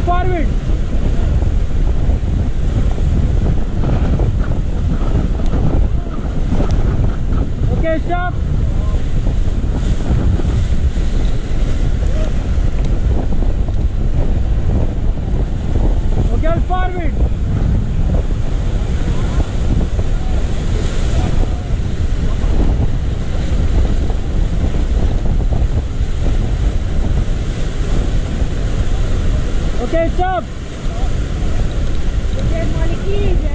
forward. Okay, stop. Okay, forward. Ketchup! Ketchup, Maliki.